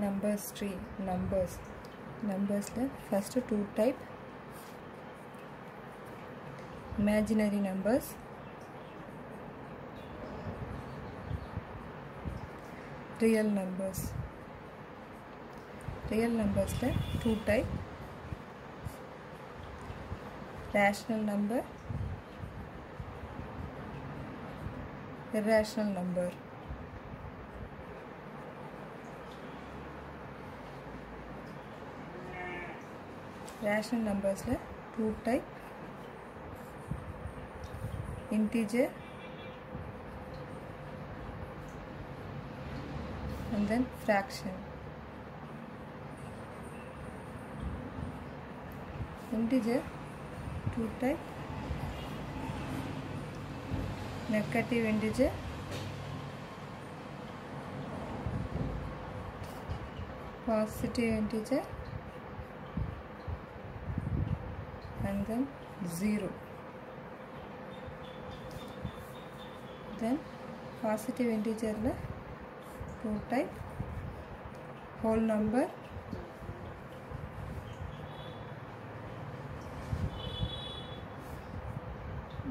Numbers tree numbers நம்பர்ஸில் first two type imaginary numbers real numbers real நம்பர்ஸில் two type rational number irrational number. Rational numbersல two type integer and then fraction integer two type negative integer positive integer and then 0 then positive integer la two type whole number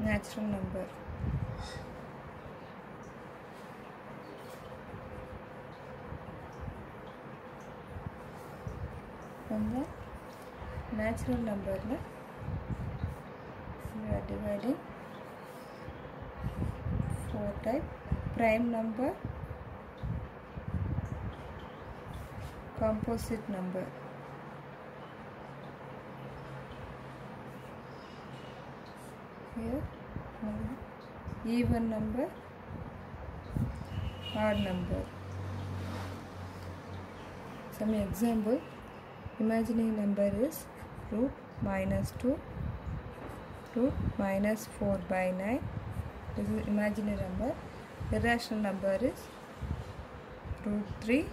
natural number and the natural number la we are dividing four type prime number. Composite number. Here. Even number. Odd number. Some example. Imaginary number is root minus 2 root minus 4 by 9 this is imaginary number. Irrational number is root 3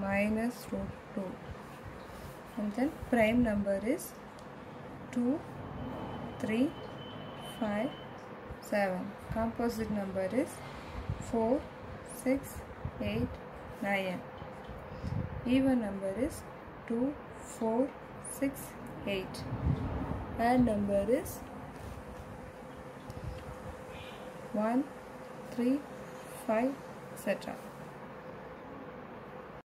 minus root 2 and then prime number is 2 3 5 7 composite number is 4 6 8 9 even number is 2 4 6 8 and number is 1 3 5 etc